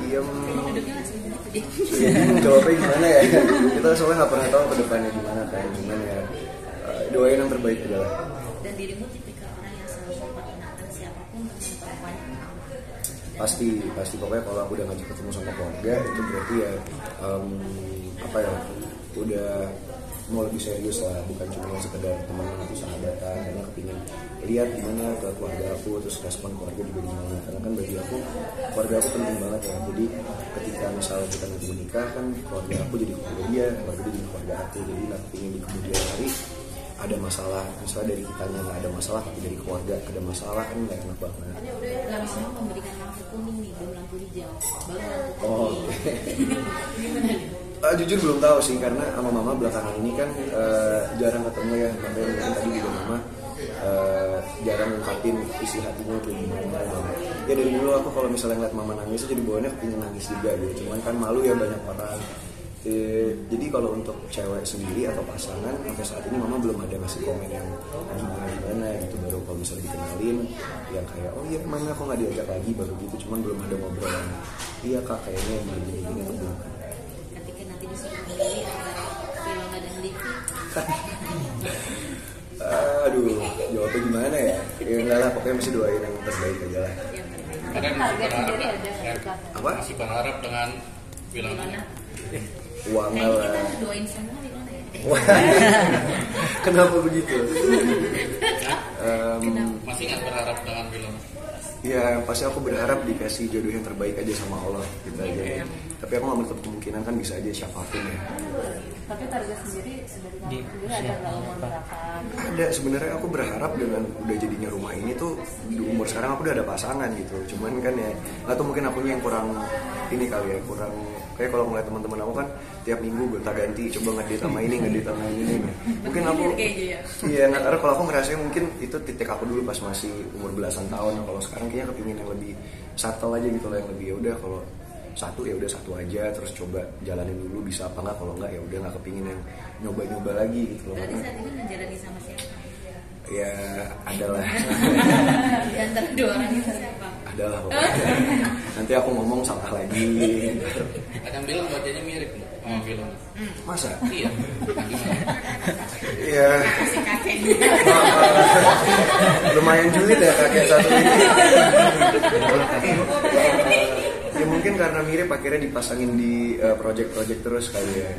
Iya. Jawabnya gimana ya? Kita soalnya nggak pernah tahu ke depannya gimana kan, gimana ya. Eh, doain yang terbaik adalah. Dan dirimu tipikal orang yang selalu memperkenalkan siapa pun tentang perempuan pasti pasti pokoknya kalau aku udah ngajak ketemu sama keluarga itu berarti ya um, apa ya udah mau lebih serius lah bukan cuma sekedar teman atau sahabat sahabatan karena kepingin lihat gimana ke keluarga aku terus respon keluarga juga gimana. Karena kan bagi aku keluarga aku penting banget ya. Jadi ketika misalnya kita nanti menikah kan keluarga aku jadi keluarga dia keluarga dia jadi keluarga aku. Jadi lah kepingin di kemudian hari ada masalah. Misalnya dari kitanya nggak ada masalah tapi dari keluarga ada masalah kan nggak enak banget. Gak bisa memberikan lampu kuning nih, belum lampu hijau. Baru lampu Oh? Eh, jujur belum tahu sih karena sama mama belakangan ini kan eh, jarang ketemu ya makanya tadi ngungkapin isi hatinya kayak gimana ya dari dulu aku kalau misalnya ngeliat mama nangis tuh jadi bawaannya kepingin nangis juga gitu. Cuman kan malu ya banyak orang. Eh, jadi kalau untuk cewek sendiri atau pasangan sampai saat ini mama belum ada ngasih komen yang gimana gimana gitu. Baru kalau misalnya dikenalin yang kayak oh iya mana kok nggak diajak lagi? Baru gitu. Cuman belum ada ngobrol yang iya kak kayaknya yang gini gini tuh belum. Ketika nanti disuruh memilih antara Filona dan jawabnya gimana ya? Ya enggak lah, pokoknya masih doain yang terbaik aja lah. yang masih berharap, ada ya. Apa? masih berharap dengan Filona. Uang Kayaknya lah. kita doain semua ya. Kenapa begitu? Em, masih nggak berharap dengan film ya pasti aku berharap dikasih jodoh yang terbaik aja sama Allah gitu aja. Tapi aku nggak menutup kemungkinan kan bisa aja siapa pun ya. Tapi target sendiri dari kamu sendiri ada nggak umur berapa? Ada sebenarnya aku berharap dengan udah jadinya rumah ini tuh di umur sekarang aku udah ada pasangan gitu. Cuman kan ya atau mungkin akunya yang kurang ini kali ya kurang kayak kalau ngeliat teman-teman aku kan tiap minggu gonta ganti coba ngedit sama ini ngedit sama ini mungkin aku ya. iya nggak karena kalau aku ngerasa mungkin itu titik aku dulu pas masih umur belasan tahun Nah, kalau sekarang kayaknya kepingin yang lebih subtle aja gitu loh yang lebih ya udah kalau satu ya udah satu aja terus coba jalanin dulu bisa apa nggak kalau nggak ya udah nggak kepingin yang nyoba-nyoba lagi gitu loh. Berarti saat ini menjalani sama siapa? ya adalah. Di antara dua orang itu siapa? adalah pokoknya. nanti aku ngomong salah lagi. Ada yang bilang wajahnya mirip nih sama film. Masa? Iya. Iya. Lumayan julid ya kakek satu ini ya mungkin karena mirip akhirnya dipasangin di eh, project-project terus kali ya